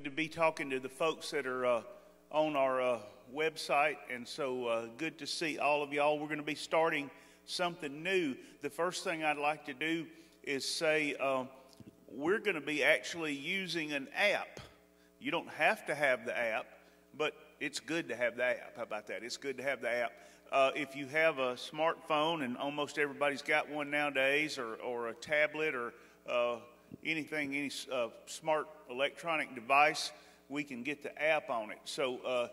good to be talking to the folks that are uh, on our uh, website, and so uh, good to see all of y'all. We're going to be starting something new. The first thing I'd like to do is say uh, we're going to be actually using an app. You don't have to have the app, but it's good to have the app. How about that? It's good to have the app. Uh, if you have a smartphone, and almost everybody's got one nowadays, or, or a tablet, or uh, anything, any uh, smart electronic device, we can get the app on it. So uh,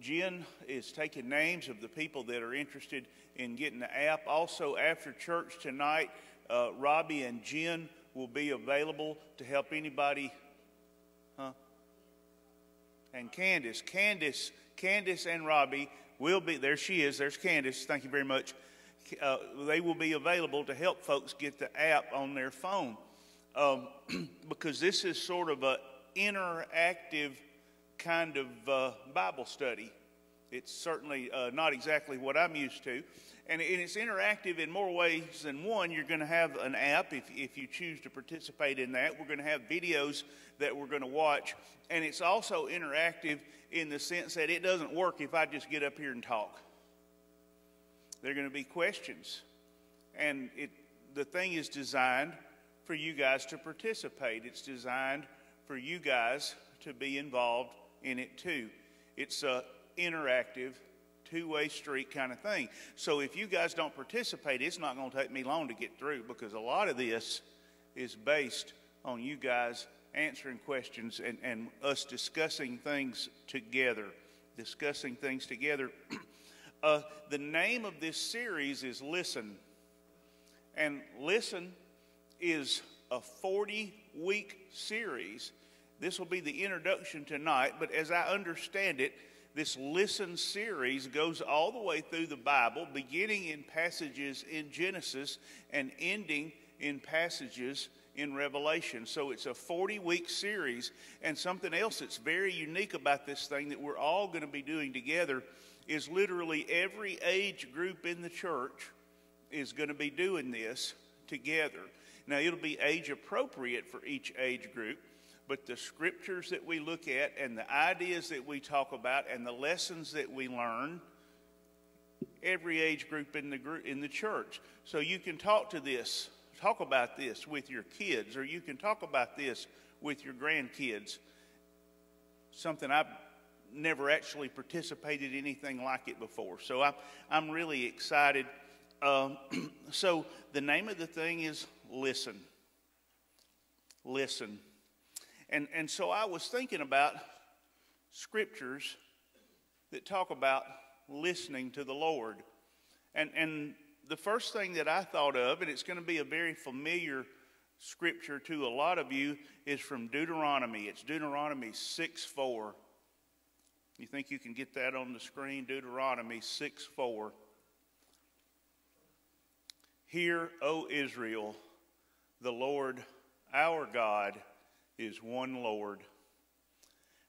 Jen is taking names of the people that are interested in getting the app. Also, after church tonight, uh, Robbie and Jen will be available to help anybody. Huh? And Candace, Candace, Candace and Robbie will be there. She is. There's Candace. Thank you very much. Uh, they will be available to help folks get the app on their phone um, because this is sort of an interactive kind of uh, Bible study. It's certainly uh, not exactly what I'm used to. And, and it's interactive in more ways than one. You're going to have an app if, if you choose to participate in that. We're going to have videos that we're going to watch. And it's also interactive in the sense that it doesn't work if I just get up here and talk. There are going to be questions. And it, the thing is designed for you guys to participate. It's designed for you guys to be involved in it too. It's a interactive, two-way street kind of thing. So if you guys don't participate, it's not going to take me long to get through because a lot of this is based on you guys answering questions and, and us discussing things together. Discussing things together. uh, the name of this series is Listen. And Listen is a 40 week series. This will be the introduction tonight, but as I understand it, this listen series goes all the way through the Bible, beginning in passages in Genesis and ending in passages in Revelation. So it's a 40 week series. And something else that's very unique about this thing that we're all going to be doing together is literally every age group in the church is going to be doing this together. Now, it'll be age appropriate for each age group, but the scriptures that we look at and the ideas that we talk about and the lessons that we learn, every age group in the, group, in the church. So you can talk to this, talk about this with your kids, or you can talk about this with your grandkids. Something I've never actually participated in anything like it before. So I'm, I'm really excited. Um, so the name of the thing is listen. Listen. And, and so I was thinking about scriptures that talk about listening to the Lord. And, and the first thing that I thought of, and it's going to be a very familiar scripture to a lot of you, is from Deuteronomy. It's Deuteronomy 6 4. You think you can get that on the screen? Deuteronomy 6 4. Hear, O Israel, the Lord our God is one Lord.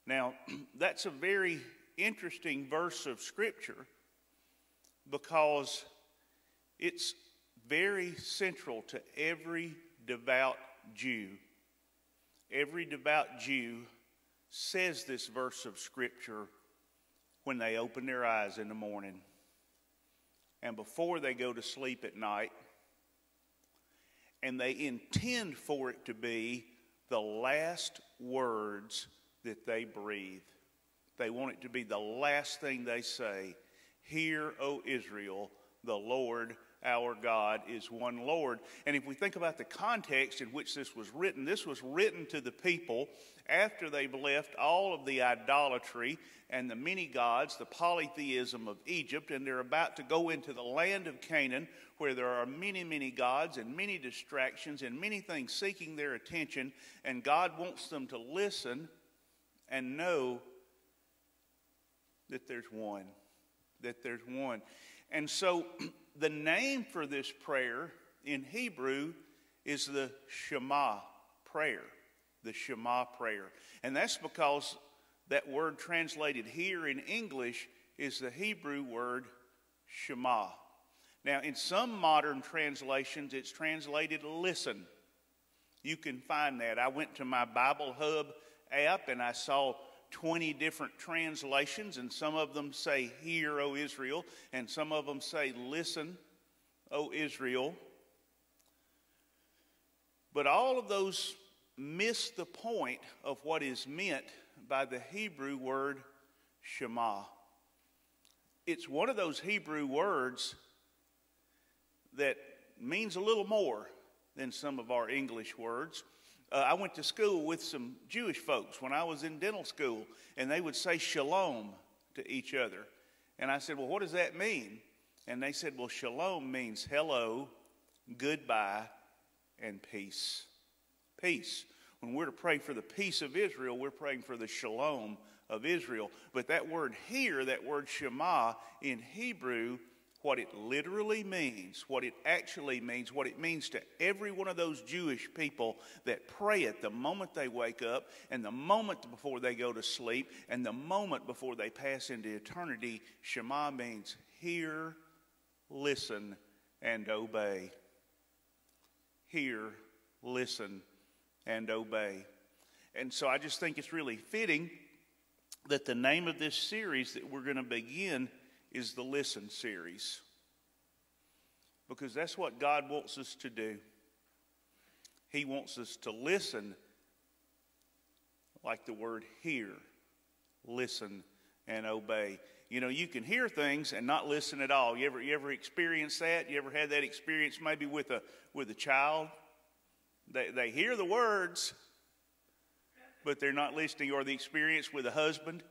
Now, that's a very interesting verse of Scripture because it's very central to every devout Jew. Every devout Jew says this verse of Scripture when they open their eyes in the morning and before they go to sleep at night and they intend for it to be the last words that they breathe. They want it to be the last thing they say. Hear, O Israel, the Lord our God is one Lord. And if we think about the context in which this was written, this was written to the people after they've left all of the idolatry and the many gods, the polytheism of Egypt, and they're about to go into the land of Canaan where there are many, many gods and many distractions and many things seeking their attention. And God wants them to listen and know that there's one. That there's one. And so the name for this prayer in Hebrew is the Shema prayer. The Shema prayer. And that's because that word translated here in English is the Hebrew word Shema. Now, in some modern translations, it's translated listen. You can find that. I went to my Bible Hub app and I saw 20 different translations, and some of them say, Hear, O Israel, and some of them say, Listen, O Israel. But all of those miss the point of what is meant by the Hebrew word Shema. It's one of those Hebrew words that means a little more than some of our English words. Uh, I went to school with some Jewish folks when I was in dental school, and they would say shalom to each other. And I said, Well, what does that mean? And they said, Well, shalom means hello, goodbye, and peace. Peace. When we're to pray for the peace of Israel, we're praying for the shalom of Israel. But that word here, that word Shema in Hebrew, what it literally means, what it actually means, what it means to every one of those Jewish people that pray it the moment they wake up, and the moment before they go to sleep, and the moment before they pass into eternity, Shema means hear, listen, and obey. Hear, listen, and obey. And so I just think it's really fitting that the name of this series that we're going to begin is the Listen series. Because that's what God wants us to do. He wants us to listen like the word hear, listen and obey. You know, you can hear things and not listen at all. You ever, you ever experienced that? You ever had that experience maybe with a, with a child? They, they hear the words, but they're not listening, or the experience with a husband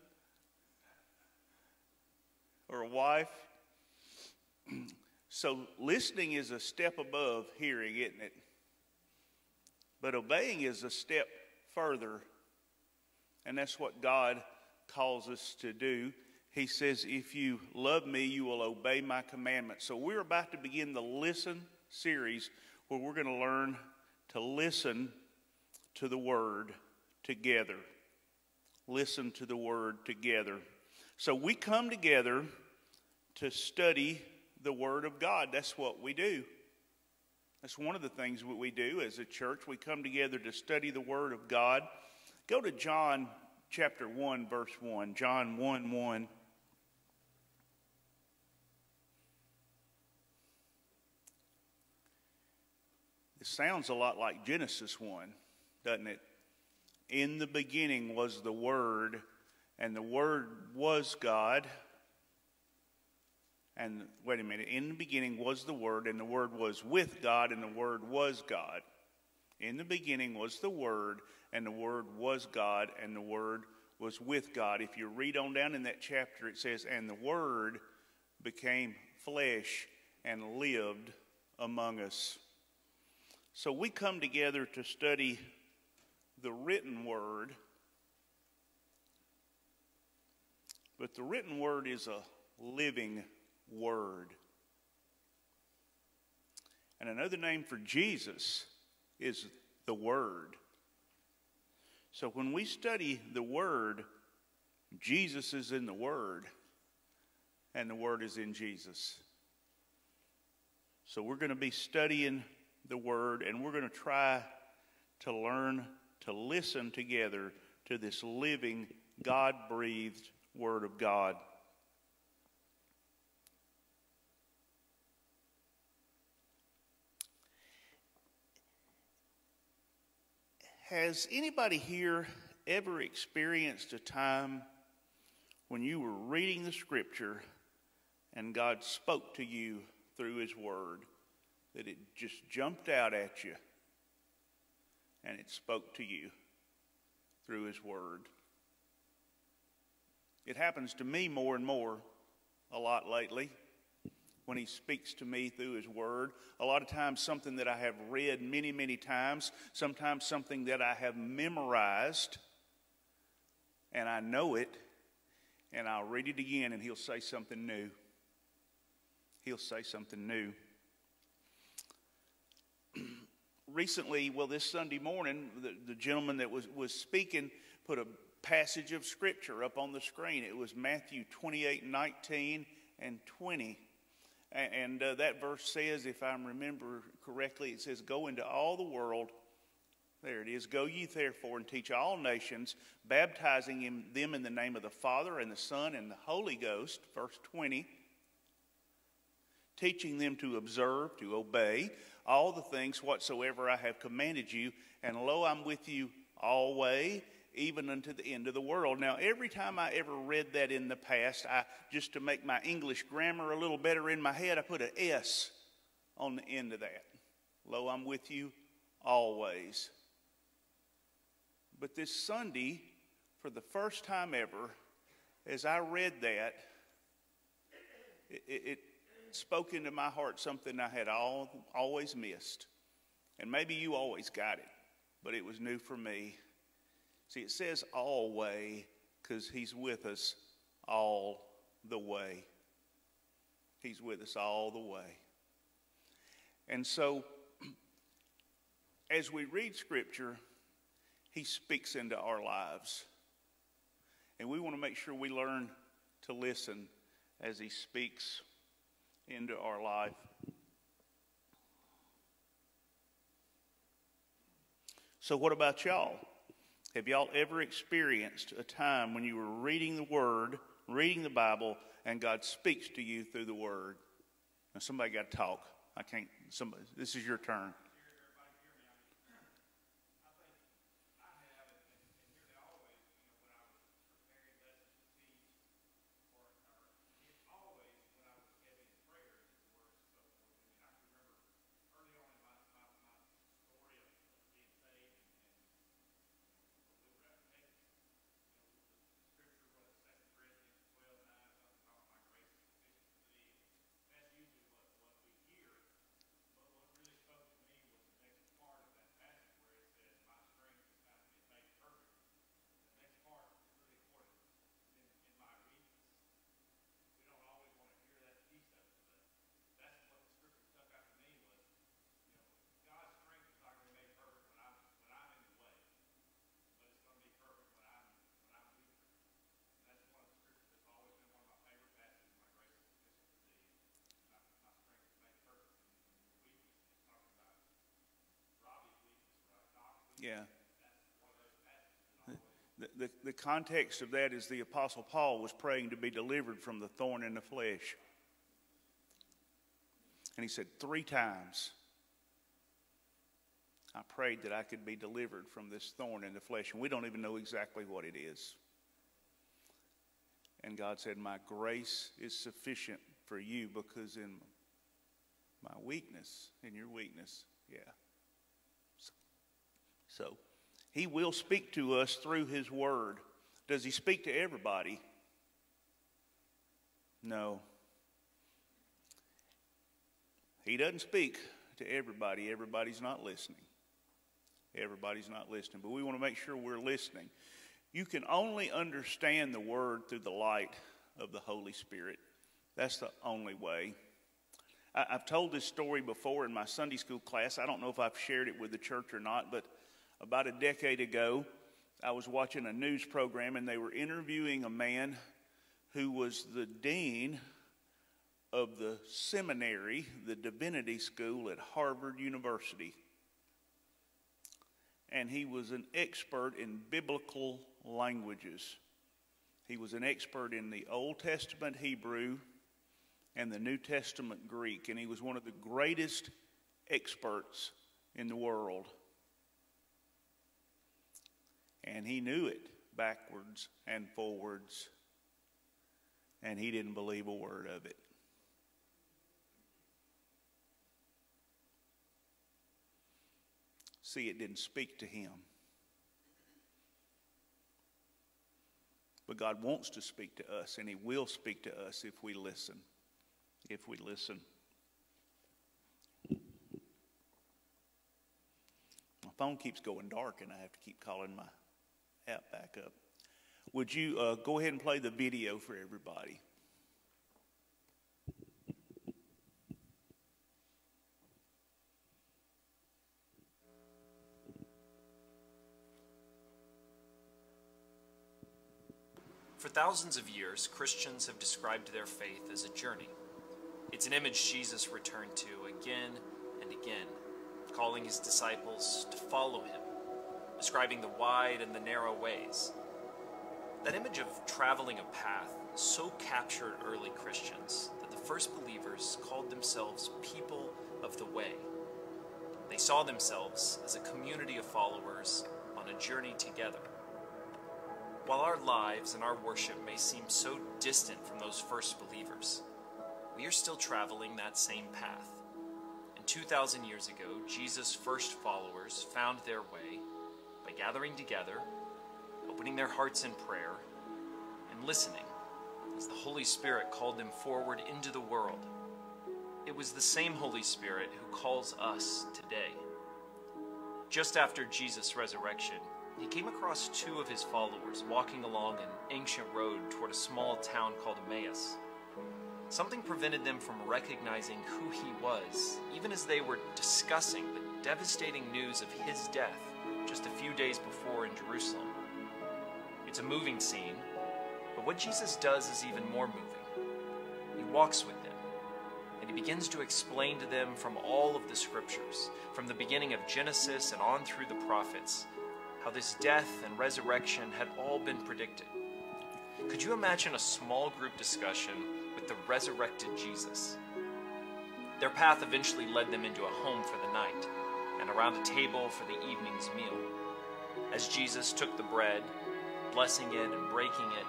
or a wife. So listening is a step above hearing, isn't it? But obeying is a step further. And that's what God calls us to do. He says, If you love me, you will obey my commandments. So we're about to begin the Listen series where we're going to learn to listen to the Word together. Listen to the Word together. So we come together to study the Word of God. That's what we do. That's one of the things that we do as a church. We come together to study the Word of God. Go to John chapter 1, verse 1. John 1 1. It sounds a lot like Genesis 1, doesn't it? In the beginning was the Word, and the Word was God and wait a minute, in the beginning was the Word, and the Word was with God, and the Word was God. In the beginning was the Word, and the Word was God, and the Word was with God. If you read on down in that chapter, it says, And the Word became flesh and lived among us. So we come together to study the written Word, but the written Word is a living Word. And another name for Jesus is the Word. So when we study the Word, Jesus is in the Word, and the Word is in Jesus. So we're going to be studying the Word, and we're going to try to learn to listen together to this living, God breathed Word of God. Has anybody here ever experienced a time when you were reading the scripture and God spoke to you through His Word that it just jumped out at you and it spoke to you through His Word? It happens to me more and more a lot lately when he speaks to me through his word. A lot of times, something that I have read many, many times, sometimes something that I have memorized, and I know it, and I'll read it again, and he'll say something new. He'll say something new. Recently, well, this Sunday morning, the, the gentleman that was, was speaking put a passage of scripture up on the screen. It was Matthew 28 19 and 20. And uh, that verse says, if I remember correctly, it says, Go into all the world There it is. Go ye therefore and teach all nations, baptizing them in the name of the Father and the Son and the Holy Ghost. Verse 20. Teaching them to observe, to obey all the things whatsoever I have commanded you. And lo, I'm with you always, even unto the end of the world. Now, every time I ever read that in the past, I just to make my English grammar a little better in my head, I put an S on the end of that. Lo, I'm with you always. But this Sunday, for the first time ever, as I read that, it, it, spoke into my heart something I had all, always missed. And maybe you always got it, but it was new for me. See, it says always because He's with us all the way. He's with us all the way. And so, as we read Scripture, he speaks into our lives. And we want to make sure we learn to listen as He speaks into our life. So, what about y'all? Have y'all ever experienced a time when you were reading the Word, reading the Bible, and God speaks to you through the Word? Now, somebody got to talk. I can't. Somebody. This is your turn. Yeah. The, the, the context of that is the Apostle Paul was praying to be delivered from the thorn in the flesh. And he said, Three times I prayed that I could be delivered from this thorn in the flesh. And we don't even know exactly what it is. And God said, My grace is sufficient for you because in my weakness, in your weakness, yeah. So he will speak to us through his word. Does he speak to everybody? No. He doesn't speak to everybody. Everybody's not listening. Everybody's not listening. But we want to make sure we're listening. You can only understand the word through the light of the Holy Spirit. That's the only way. I, have told this story before in my Sunday school class. I don't know if I've shared it with the church or not, but about a decade ago, I was watching a news program and they were interviewing a man who was the dean of the seminary, the divinity school at Harvard University. And he was an expert in biblical languages. He was an expert in the Old Testament Hebrew and the New Testament Greek. And he was one of the greatest experts in the world. And he knew it backwards and forwards. And he didn't believe a word of it. See, it didn't speak to him. But God wants to speak to us, and He will speak to us if we listen. If we listen. My phone keeps going dark, and I have to keep calling my app back up. Would you uh, go ahead and play the video for everybody? For thousands of years, Christians have described their faith as a journey. It's an image Jesus returned to again and again, calling his disciples to follow him describing the wide and the narrow ways. That image of traveling a path so captured early Christians that the first believers called themselves people of the way. They saw themselves as a community of followers on a journey together. While our lives and our worship may seem so distant from those first believers, we are still traveling that same path. And 2,000 years ago, Jesus' first followers found their way gathering together, opening their hearts in prayer, and listening as the Holy Spirit called them forward into the world. It was the same Holy Spirit who calls us today. Just after Jesus' resurrection, he came across two of his followers walking along an ancient road toward a small town called Emmaus. Something prevented them from recognizing who he was, even as they were discussing the devastating news of his death just a few days before in Jerusalem. It's a moving scene, but what Jesus does is even more moving. He walks with them, and he begins to explain to them from all of the scriptures, from the beginning of Genesis and on through the prophets, how this death and resurrection had all been predicted. Could you imagine a small group discussion with the resurrected Jesus? Their path eventually led them into a home for the night and around a table for the evening's meal. As Jesus took the bread, blessing it and breaking it,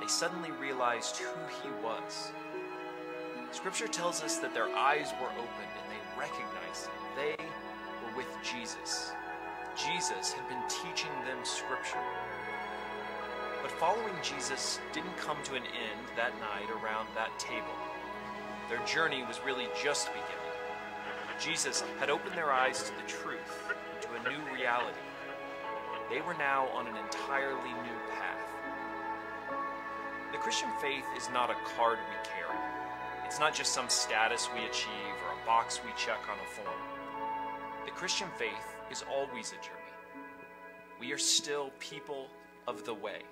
they suddenly realized who he was. Scripture tells us that their eyes were opened and they recognized they were with Jesus. Jesus had been teaching them Scripture. But following Jesus didn't come to an end that night around that table. Their journey was really just beginning. Jesus had opened their eyes to the truth, to a new reality. They were now on an entirely new path. The Christian faith is not a card we carry. It's not just some status we achieve or a box we check on a form. The Christian faith is always a journey. We are still people of the way.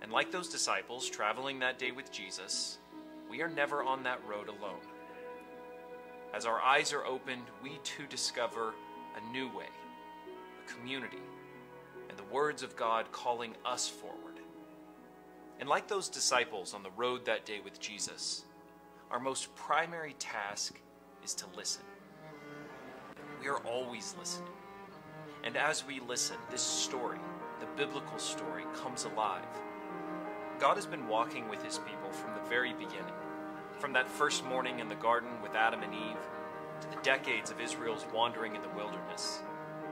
And like those disciples traveling that day with Jesus, we are never on that road alone. As our eyes are opened, we too discover a new way, a community, and the words of God calling us forward. And like those disciples on the road that day with Jesus, our most primary task is to listen. We are always listening. And as we listen, this story, the biblical story, comes alive. God has been walking with his people from the very beginning. From that first morning in the garden with Adam and Eve, to the decades of Israel's wandering in the wilderness,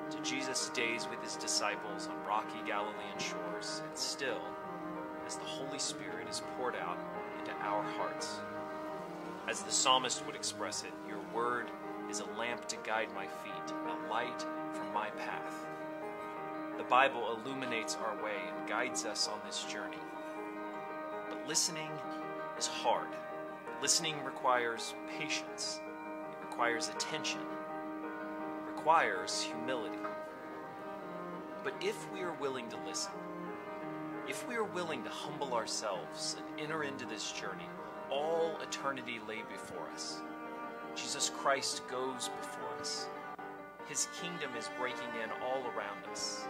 to Jesus' days with his disciples on rocky Galilean shores, and still, as the Holy Spirit is poured out into our hearts. As the psalmist would express it, your word is a lamp to guide my feet, a light for my path. The Bible illuminates our way and guides us on this journey. But listening is hard. Listening requires patience, it requires attention, it requires humility. But if we are willing to listen, if we are willing to humble ourselves and enter into this journey, all eternity lay before us. Jesus Christ goes before us. His kingdom is breaking in all around us.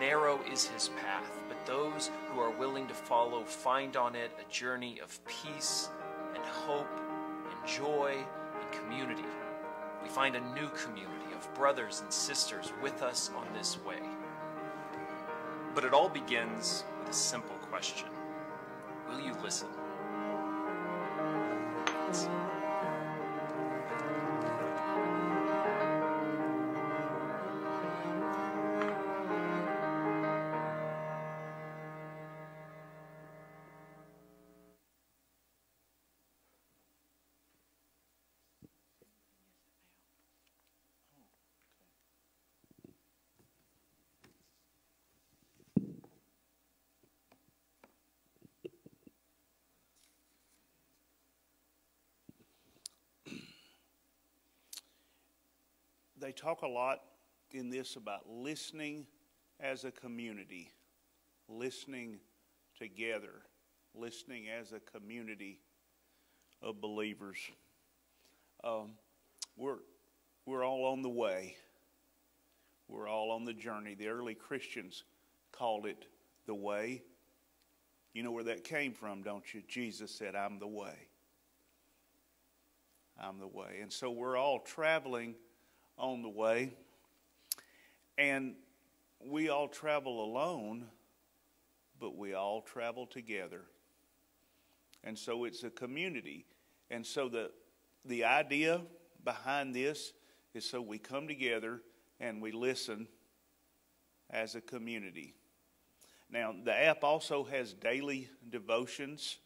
Narrow is his path, but those who are willing to follow find on it a journey of peace and hope and joy and community. We find a new community of brothers and sisters with us on this way. But it all begins with a simple question Will you listen? They talk a lot in this about listening as a community, listening together, listening as a community of believers. Um, we're, we're all on the way. We're all on the journey. The early Christians called it the way. You know where that came from, don't you? Jesus said, I'm the way. I'm the way. And so we're all traveling on the way. And we all travel alone, but we all travel together. And so it's a community. And so the, the idea behind this is so we come together and we listen as a community. Now, the app also has daily devotions,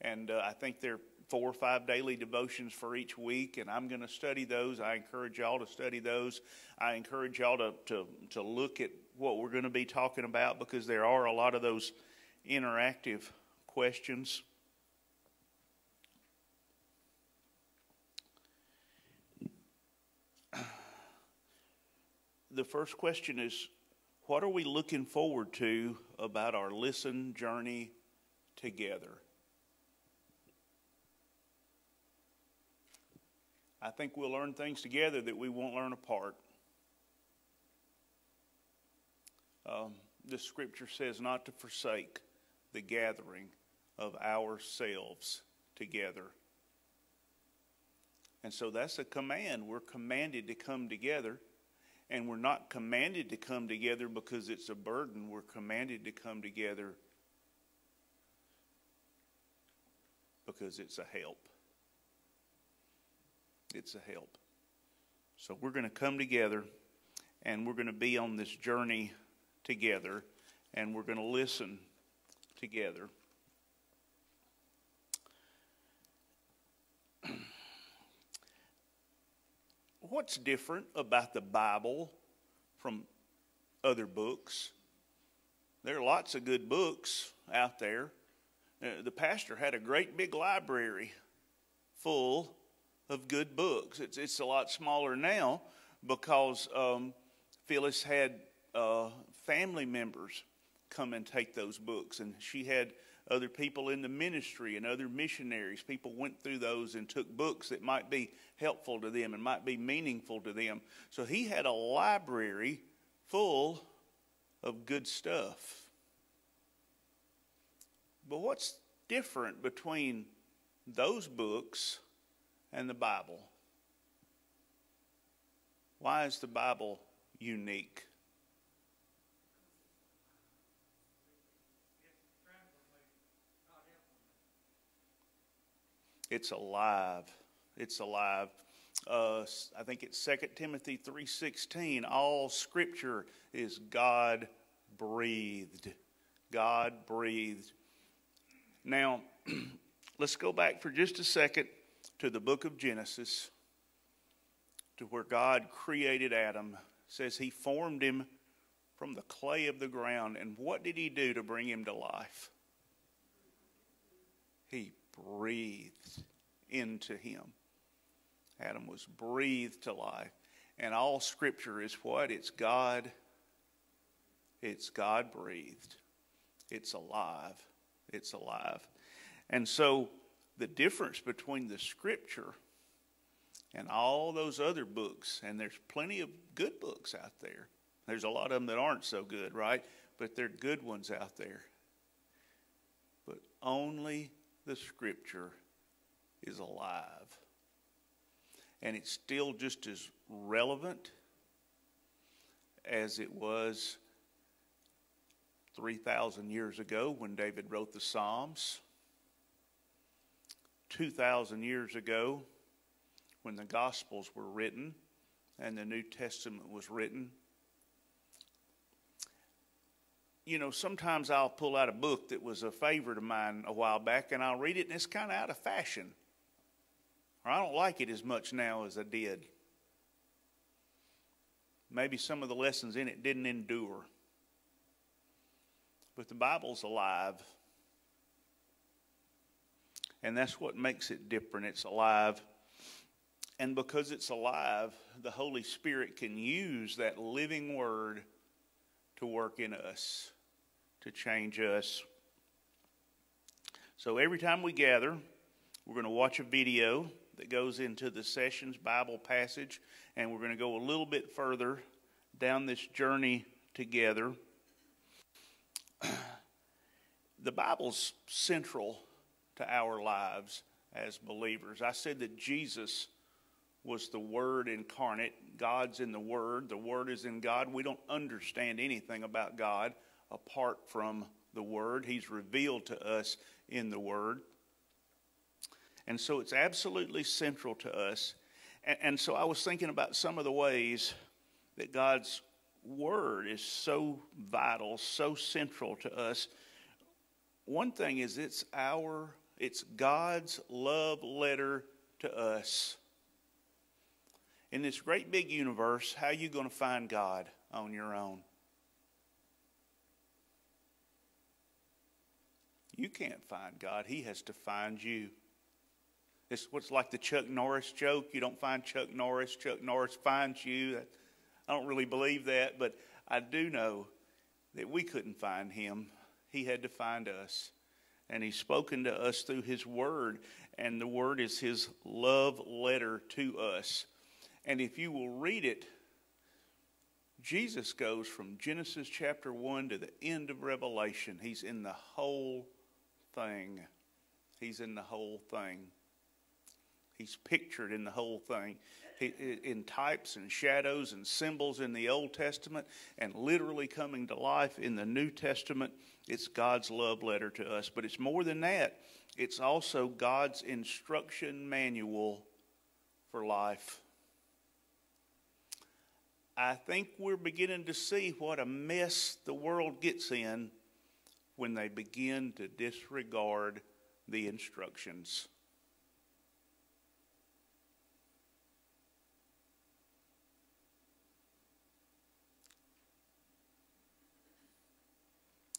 and uh, I think there are four or five daily devotions for each week, and I'm going to study those. I encourage y'all to study those. I encourage y'all to, to, to look at what we're going to be talking about because there are a lot of those interactive questions. The first question is what are we looking forward to about our listen journey together? I think we'll learn things together that we won't learn apart. Um, the scripture says not to forsake the gathering of ourselves together. And so that's a command. We're commanded to come together. And we're not commanded to come together because it's a burden. We're commanded to come together because it's a help. It's a help. So we're going to come together and we're going to be on this journey together and we're going to listen together. What's different about the Bible from other books? There are lots of good books out there. Uh, the pastor had a great big library full of good books. It's, it's a lot smaller now because um, Phyllis had uh, family members come and take those books, and she had other people in the ministry and other missionaries. People went through those and took books that might be helpful to them and might be meaningful to them. So he had a library full of good stuff. But what's different between those books and the Bible? Why is the Bible unique? It's alive. It's alive. Uh, I think it's 2 Timothy 3.16. All scripture is God breathed. God breathed. Now, let's go back for just a second to the book of Genesis, to where God created Adam. Says he formed him from the clay of the ground. And what did he do to bring him to life? He breathed into him. Adam was breathed to life. And all scripture is what? It's God. It's God breathed. It's alive. It's alive. And so the difference between the scripture and all those other books, and there's plenty of good books out there. There's a lot of them that aren't so good, right? But they're good ones out there. But only the scripture is alive. And it's still just as relevant as it was 3,000 years ago when David wrote the Psalms, 2,000 years ago when the Gospels were written and the New Testament was written you know, sometimes I'll pull out a book that was a favorite of mine a while back and I'll read it and it's kind of out of fashion. Or I don't like it as much now as I did. Maybe some of the lessons in it didn't endure. But the Bible's alive. And that's what makes it different. It's alive. And because it's alive, the Holy Spirit can use that living word to work in us to change us. So every time we gather, we're going to watch a video that goes into the sessions Bible passage, and we're going to go a little bit further down this journey together. the Bible's central to our lives as believers. I said that Jesus was the Word incarnate. God's in the Word, the Word is in God. We don't understand anything about God apart from the Word. He's revealed to us in the Word. And so it's absolutely central to us. And, and so I was thinking about some of the ways that God's Word is so vital, so central to us. One thing is it's our, it's God's love letter to us. In this great big universe, how are you going to find God on your own? You can't find God. He has to find you. It's what's like the Chuck Norris joke. You don't find Chuck Norris, Chuck Norris finds you. I don't really believe that, but I do know that we couldn't find him. He had to find us. And he's spoken to us through his word, and the word is his love letter to us. And if you will read it, Jesus goes from Genesis chapter 1 to the end of Revelation. He's in the whole thing. He's in the whole thing. He's pictured in the whole thing. In types and shadows and symbols in the Old Testament and literally coming to life in the New Testament. It's God's love letter to us. But it's more than that, it's also God's instruction manual for life. I think we're beginning to see what a mess the world gets in when they begin to disregard the instructions.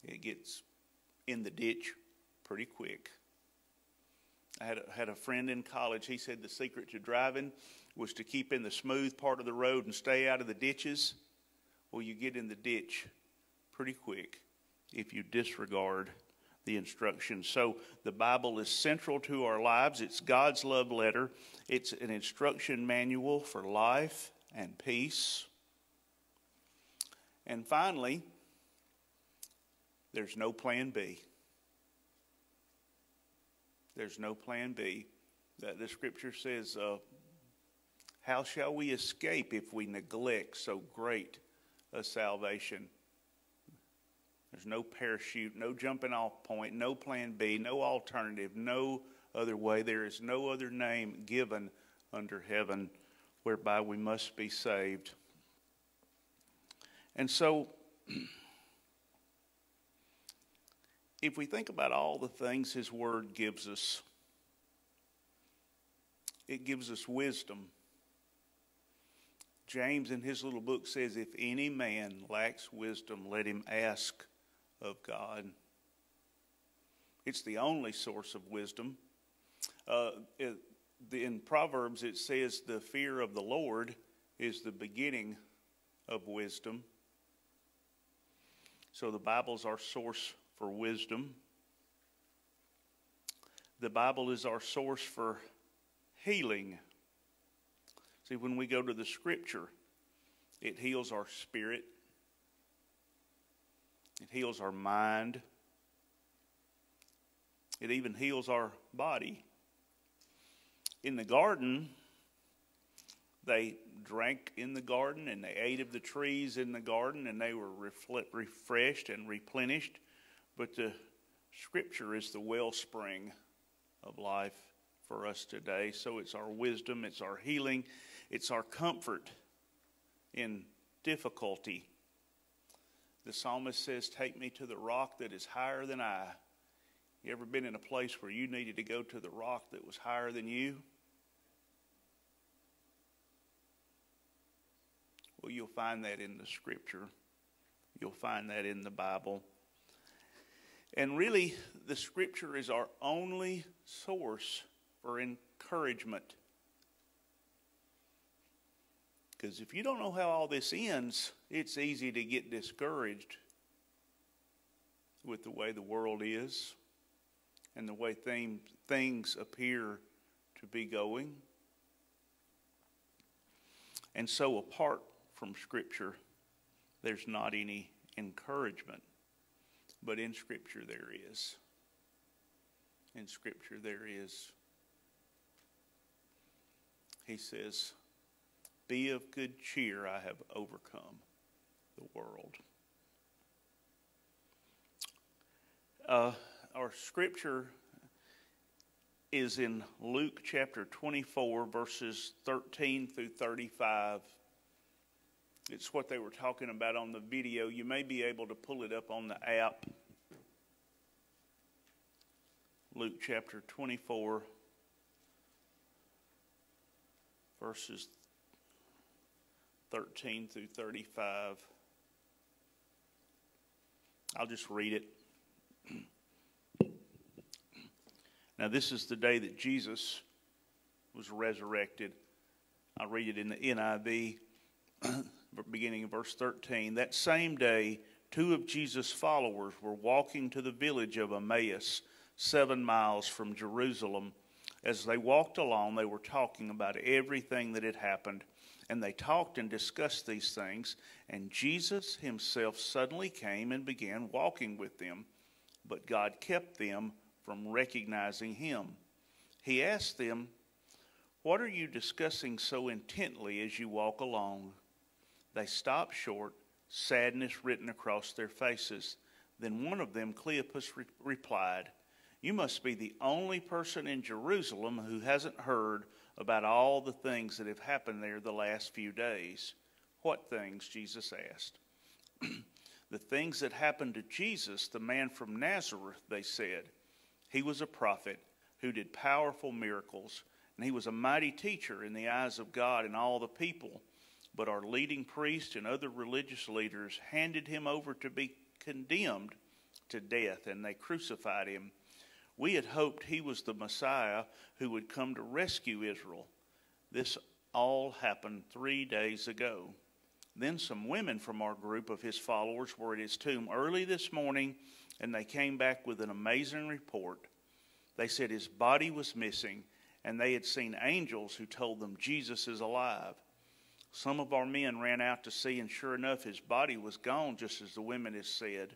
It gets in the ditch pretty quick. I had a, had a friend in college. He said the secret to driving was to keep in the smooth part of the road and stay out of the ditches. Well, you get in the ditch pretty quick if you disregard the instructions. So the Bible is central to our lives. It's God's love letter, it's an instruction manual for life and peace. And finally, there's no plan B. There's no plan B. That the scripture says, uh, How shall we escape if we neglect so great a salvation? There's no parachute, no jumping off point, no plan B, no alternative, no other way. There is no other name given under heaven whereby we must be saved. And so, if we think about all the things His Word gives us, it gives us wisdom. James, in his little book, says, If any man lacks wisdom, let him ask of God. It's the only source of wisdom. Uh, in Proverbs, it says, The fear of the Lord is the beginning of wisdom. So the Bible's our source for wisdom. The Bible is our source for healing. See, when we go to the Scripture, it heals our spirit, it heals our mind. It even heals our body. In the garden, they drank in the garden and they ate of the trees in the garden and they were refreshed and replenished. But the scripture is the wellspring of life for us today. So it's our wisdom, it's our healing, it's our comfort in difficulty. The psalmist says, Take me to the rock that is higher than I. You ever been in a place where you needed to go to the rock that was higher than you? Well, you'll find that in the scripture. You'll find that in the Bible. And really, the scripture is our only source for encouragement. Because if you don't know how all this ends, it's easy to get discouraged with the way the world is and the way thing, things appear to be going. And so, apart from Scripture, there's not any encouragement. But in Scripture, there is. In Scripture, there is. He says, Be of good cheer, I have overcome the world. Uh, our scripture is in Luke chapter 24, verses 13 through 35. It's what they were talking about on the video. You may be able to pull it up on the app. Luke chapter 24, verses 13 through 35. I'll just read it. Now, this is the day that Jesus was resurrected. I'll read it in the NIV, beginning in verse 13. That same day, two of Jesus' followers were walking to the village of Emmaus, seven miles from Jerusalem. As they walked along, they were talking about everything that had happened. And they talked and discussed these things. And Jesus himself suddenly came and began walking with them. But God kept them from recognizing him. He asked them, What are you discussing so intently as you walk along? They stopped short, sadness written across their faces. Then one of them, Cleopas, re- replied, You must be the only person in Jerusalem who hasn't heard about all the things that have happened there the last few days. What things? Jesus asked. the things that happened to Jesus, the man from Nazareth, they said. He was a prophet who did powerful miracles, and he was a mighty teacher in the eyes of God and all the people. But our leading priests and other religious leaders handed him over to be condemned to death, and they crucified him. We had hoped he was the Messiah who would come to rescue Israel. This all happened three days ago. Then some women from our group of his followers were at his tomb early this morning and they came back with an amazing report. They said his body was missing, and they had seen angels who told them Jesus is alive. Some of our men ran out to see, and sure enough, his body was gone, just as the women had said.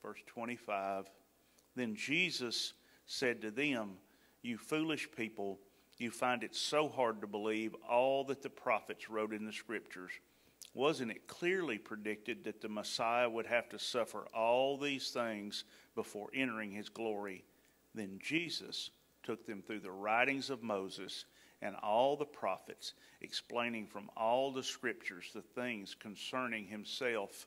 Verse 25 Then Jesus said to them, You foolish people, you find it so hard to believe all that the prophets wrote in the scriptures. Wasn't it clearly predicted that the Messiah would have to suffer all these things before entering his glory? Then Jesus took them through the writings of Moses and all the prophets, explaining from all the scriptures the things concerning himself.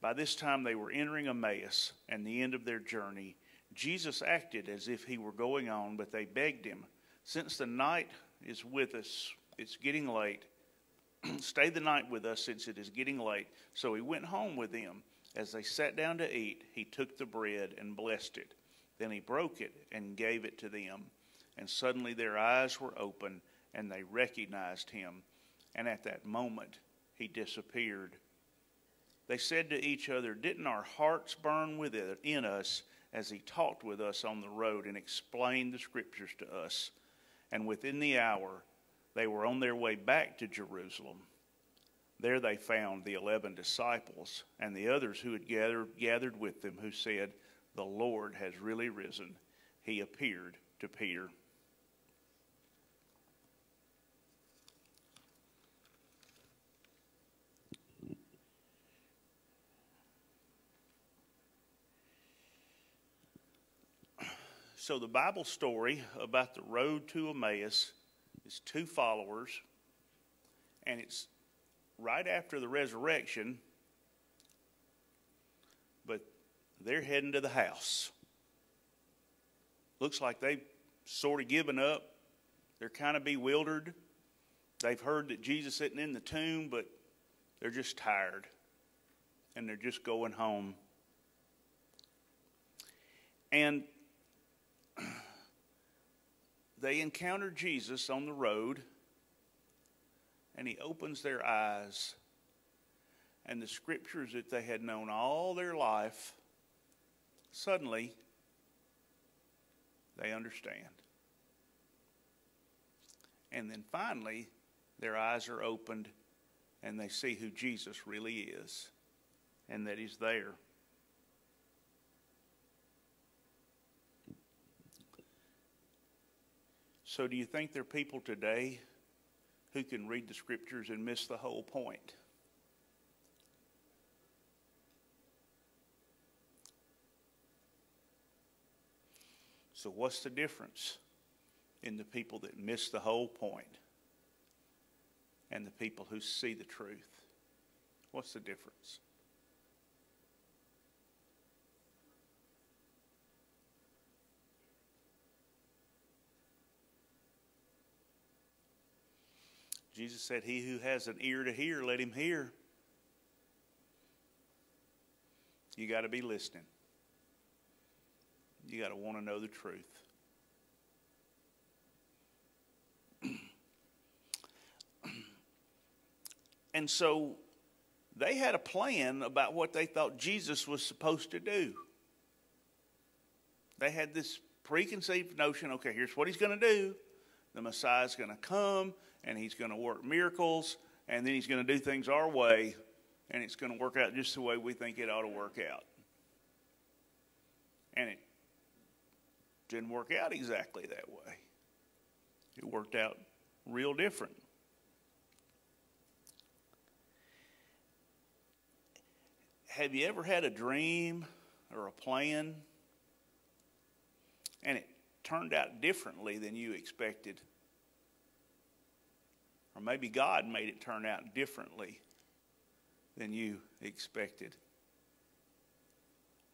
By this time they were entering Emmaus and the end of their journey. Jesus acted as if he were going on, but they begged him, Since the night is with us, it's getting late Stay the night with us since it is getting late. So he went home with them. As they sat down to eat, he took the bread and blessed it. Then he broke it and gave it to them. And suddenly their eyes were open and they recognized him. And at that moment, he disappeared. They said to each other, Didn't our hearts burn within us as he talked with us on the road and explained the scriptures to us? And within the hour, they were on their way back to Jerusalem. There they found the eleven disciples and the others who had gathered, gathered with them, who said, The Lord has really risen. He appeared to Peter. So, the Bible story about the road to Emmaus is two followers, and it's right after the resurrection, but they're heading to the house. Looks like they've sort of given up. They're kind of bewildered. They've heard that Jesus isn't in the tomb, but they're just tired and they're just going home. And they encounter Jesus on the road, and he opens their eyes. And the scriptures that they had known all their life, suddenly they understand. And then finally, their eyes are opened and they see who Jesus really is and that He's there. So, do you think there are people today who can read the scriptures and miss the whole point? So, what's the difference in the people that miss the whole point and the people who see the truth? What's the difference? Jesus said, He who has an ear to hear, let him hear. You got to be listening. You got to want to know the truth. and so they had a plan about what they thought Jesus was supposed to do. They had this preconceived notion okay, here's what he's going to do. The Messiah's going to come and he's going to work miracles and then he's going to do things our way and it's going to work out just the way we think it ought to work out. And it didn't work out exactly that way. It worked out real different. Have you ever had a dream or a plan and it turned out differently than you expected? Or maybe God made it turn out differently than you expected.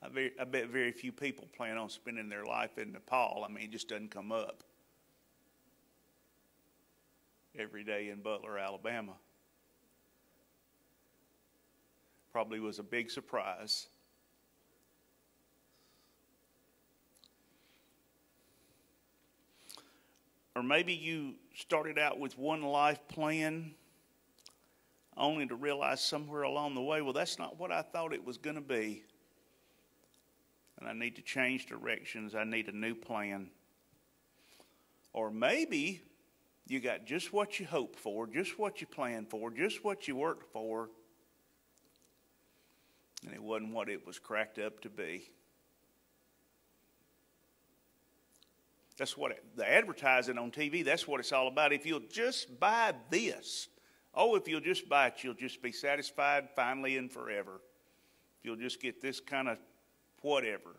I, very, I bet very few people plan on spending their life in Nepal. I mean, it just doesn't come up every day in Butler, Alabama. Probably was a big surprise. Or maybe you started out with one life plan only to realize somewhere along the way, well, that's not what I thought it was going to be and I need to change directions. I need a new plan. Or maybe you got just what you hoped for, just what you planned for, just what you worked for, and it wasn't what it was cracked up to be. That's what it, the advertising on TV, that's what it's all about. If you'll just buy this, oh, if you'll just buy it, you'll just be satisfied finally and forever. If you'll just get this kind of whatever.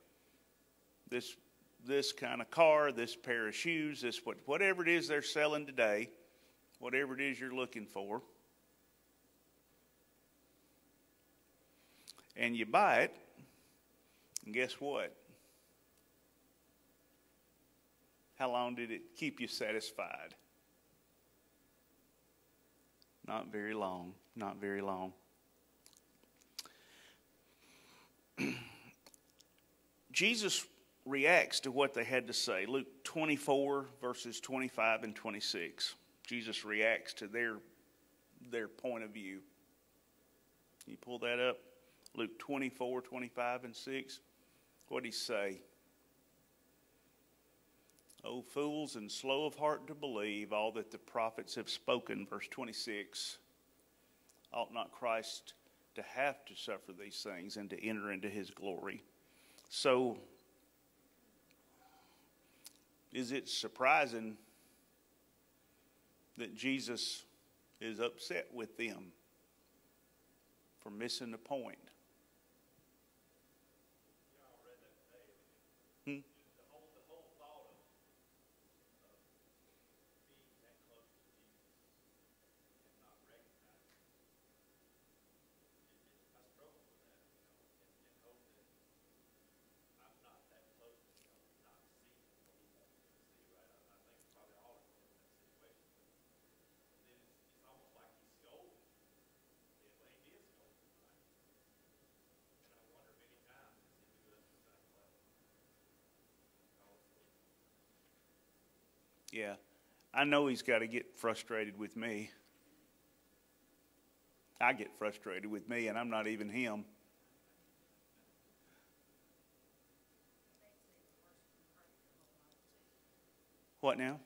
This this kind of car, this pair of shoes, this what whatever it is they're selling today, whatever it is you're looking for. And you buy it, and guess what? How long did it keep you satisfied? Not very long. Not very long. Jesus reacts to what they had to say. Luke 24, verses 25 and 26. Jesus reacts to their, their point of view. Can you pull that up? Luke 24, 25 and 6. What did he say? O fools and slow of heart to believe all that the prophets have spoken. Verse 26. Ought not Christ to have to suffer these things and to enter into his glory? So, is it surprising that Jesus is upset with them for missing the point? Yeah. I know he's got to get frustrated with me. I get frustrated with me, and I'm not even him. What now?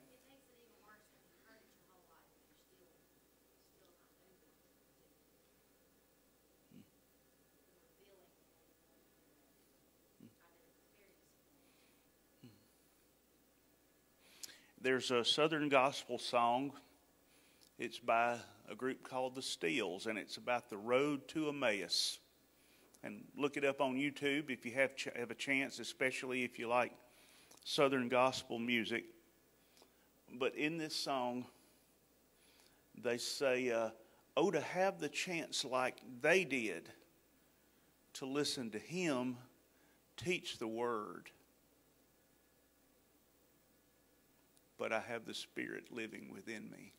There's a Southern gospel song. It's by a group called the Steels, and it's about the road to Emmaus. And look it up on YouTube if you have, have a chance, especially if you like Southern gospel music. But in this song, they say, uh, Oh, to have the chance like they did to listen to him teach the word. But I have the Spirit living within me.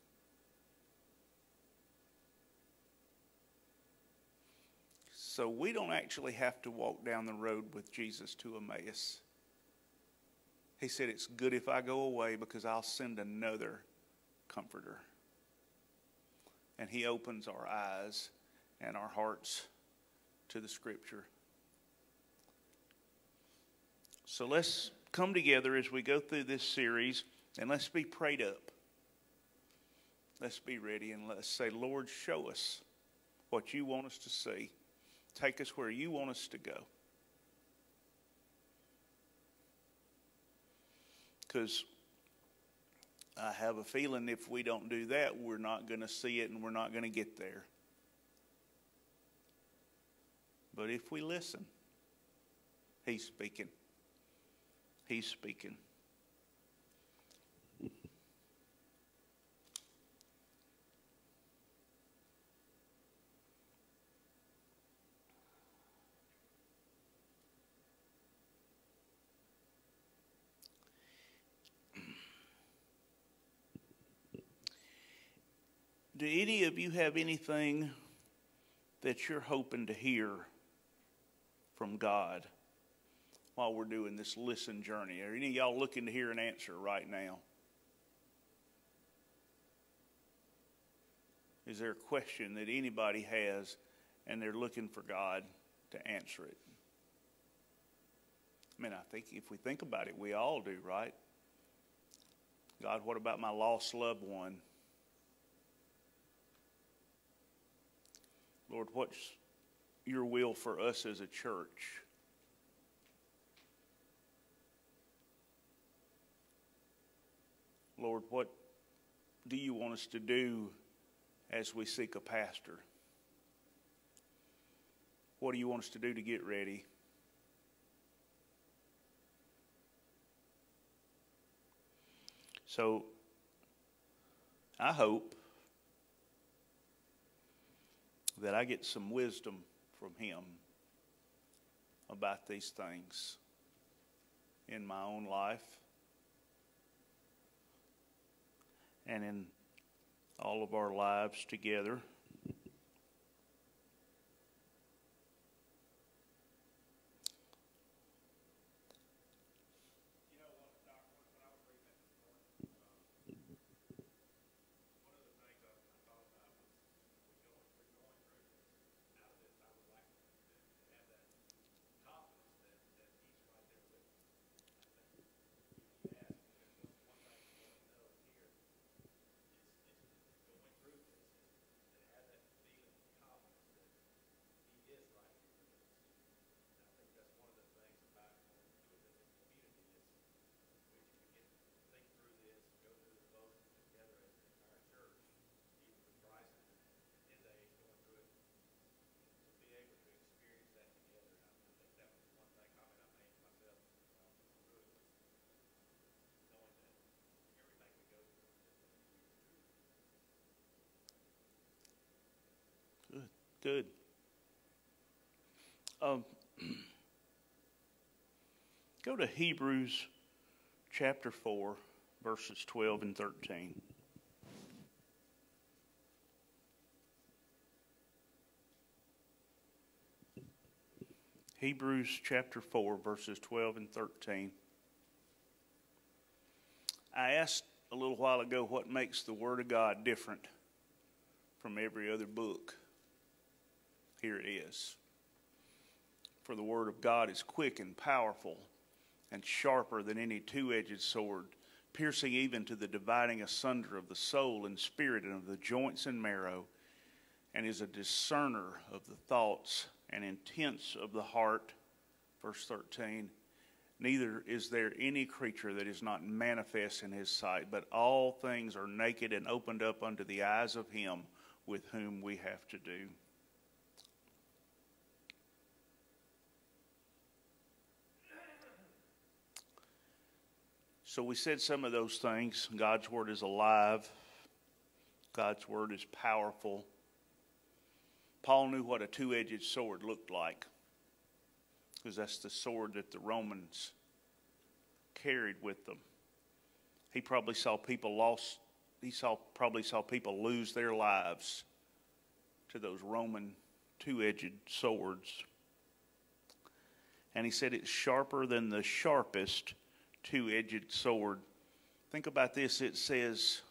So we don't actually have to walk down the road with Jesus to Emmaus. He said, It's good if I go away because I'll send another comforter. And He opens our eyes and our hearts to the Scripture. So let's come together as we go through this series and let's be prayed up. Let's be ready and let's say, Lord, show us what you want us to see. Take us where you want us to go. Because I have a feeling if we don't do that, we're not going to see it and we're not going to get there. But if we listen, He's speaking. He's speaking. Do any of you have anything that you're hoping to hear from God while we're doing this listen journey? Are any of y'all looking to hear an answer right now? Is there a question that anybody has and they're looking for God to answer it? I mean, I think if we think about it, we all do, right? God, what about my lost loved one? Lord, what's your will for us as a church? Lord, what do you want us to do as we seek a pastor? What do you want us to do to get ready? So, I hope that I get some wisdom from Him about these things in my own life and in all of our lives together. Good. Um, go to Hebrews chapter 4, verses 12 and 13. Hebrews chapter 4, verses 12 and 13. I asked a little while ago what makes the Word of God different from every other book. Here it is. For the word of God is quick and powerful and sharper than any two edged sword, piercing even to the dividing asunder of the soul and spirit and of the joints and marrow, and is a discerner of the thoughts and intents of the heart. Verse 13. Neither is there any creature that is not manifest in his sight, but all things are naked and opened up unto the eyes of him with whom we have to do. So we said some of those things. God's Word is alive, God's Word is powerful. Paul knew what a two edged sword looked like because that's the sword that the Romans carried with them. He probably saw people lost, he saw, probably saw people lose their lives to those Roman two edged swords. And he said it's sharper than the sharpest two edged sword. Think about this it says,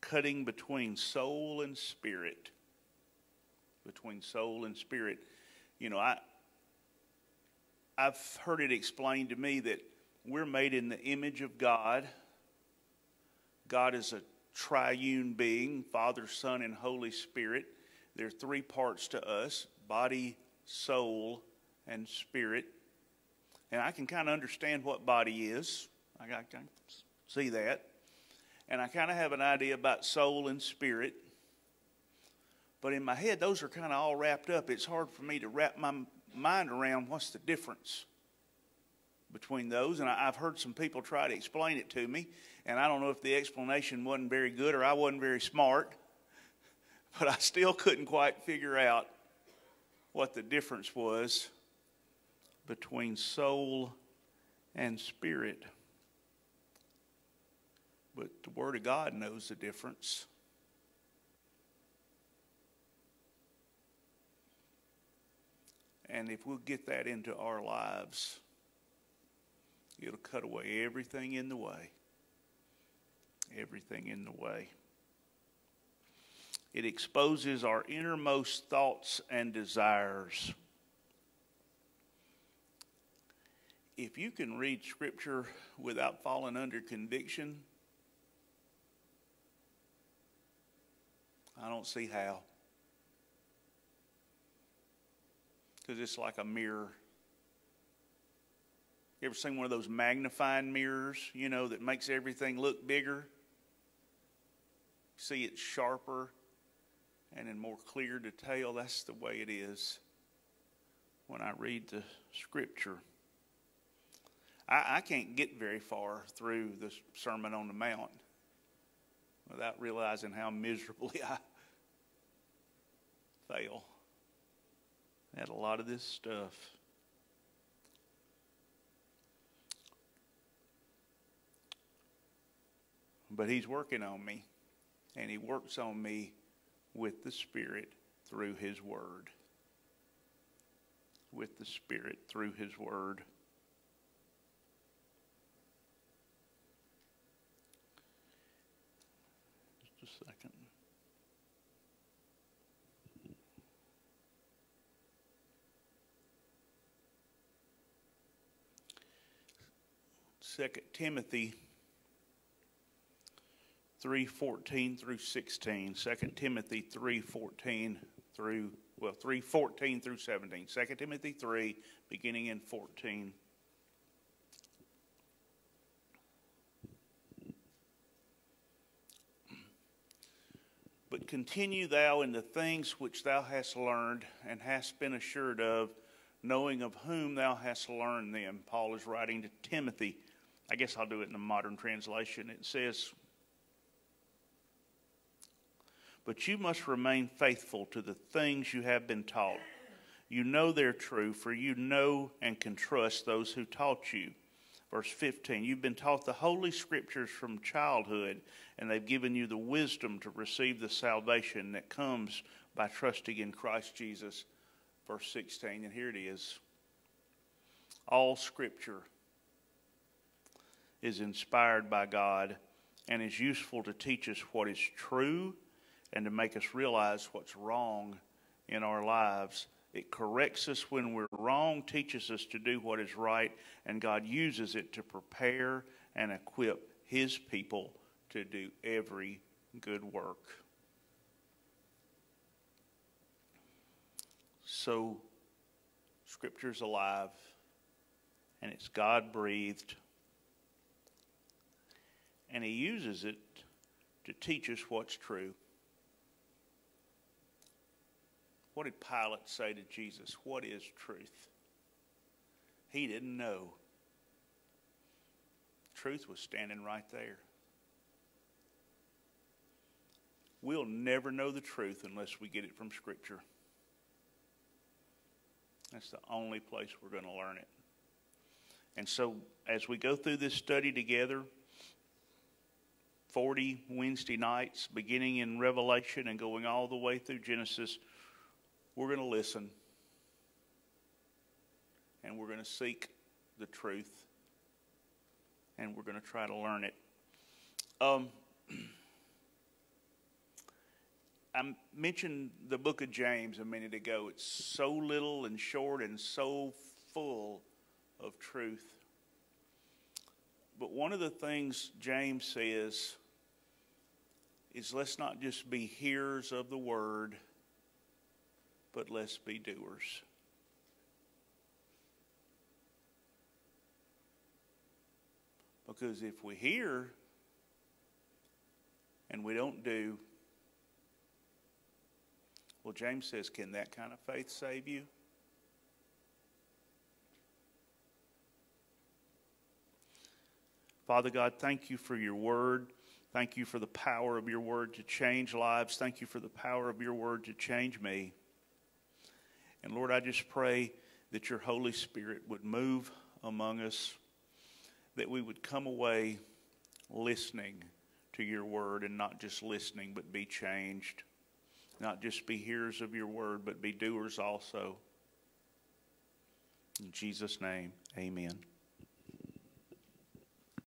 cutting between soul and spirit. Between soul and spirit. You know, I, I've heard it explained to me that we're made in the image of God. God is a triune being Father, Son, and Holy Spirit. There are three parts to us body, soul, and spirit. And I can kind of understand what body is. I can see that. And I kind of have an idea about soul and spirit. But in my head, those are kind of all wrapped up. It's hard for me to wrap my mind around what's the difference between those. And I've heard some people try to explain it to me. And I don't know if the explanation wasn't very good or I wasn't very smart. But I still couldn't quite figure out what the difference was between soul and spirit. But the Word of God knows the difference. And if we'll get that into our lives, it'll cut away everything in the way. Everything in the way. It exposes our innermost thoughts and desires. If you can read Scripture without falling under conviction, I don't see how. Because it's like a mirror. You ever seen one of those magnifying mirrors, you know, that makes everything look bigger? See it sharper and in more clear detail. That's the way it is when I read the Scripture. I, I can't get very far through the Sermon on the Mount without realizing how miserably I fail at a lot of this stuff. But He's working on me, and He works on me with the Spirit through His Word. With the Spirit through His Word. Second Timothy 3:14 through 16. 2 Timothy 3:14 through well 3:14 through 17. 2 Timothy 3 beginning in 14. But continue thou in the things which thou hast learned and hast been assured of, knowing of whom thou hast learned them. Paul is writing to Timothy I guess I'll do it in a modern translation. It says, But you must remain faithful to the things you have been taught. You know they're true, for you know and can trust those who taught you. Verse 15 You've been taught the Holy Scriptures from childhood, and they've given you the wisdom to receive the salvation that comes by trusting in Christ Jesus. Verse 16, and here it is All Scripture is inspired by God and is useful to teach us what is true and to make us realize what's wrong in our lives. It corrects us when we're wrong, teaches us to do what is right, and God uses it to prepare and equip His people to do every good work. So, Scripture's alive and it's God breathed. And He uses it to teach us what's true. What did Pilate say to Jesus? What is truth? He didn't know. Truth was standing right there. We'll never know the truth unless we get it from Scripture. That's the only place we're going to learn it. And so, as we go through this study together, 40 Wednesday nights, beginning in Revelation and going all the way through Genesis, we're going to listen and we're going to seek the truth and we're going to try to learn it. Um, I mentioned the book of James a minute ago. It's so little and short and so full of truth. But one of the things James says is let's not just be hearers of the word, but let's be doers. Because if we hear and we don't do, well, James says, can that kind of faith save you? Father God, thank you for your word. Thank you for the power of your word to change lives. Thank you for the power of your word to change me. And Lord, I just pray that your Holy Spirit would move among us, that we would come away listening to your word and not just listening, but be changed. Not just be hearers of your word, but be doers also. In Jesus' name, amen.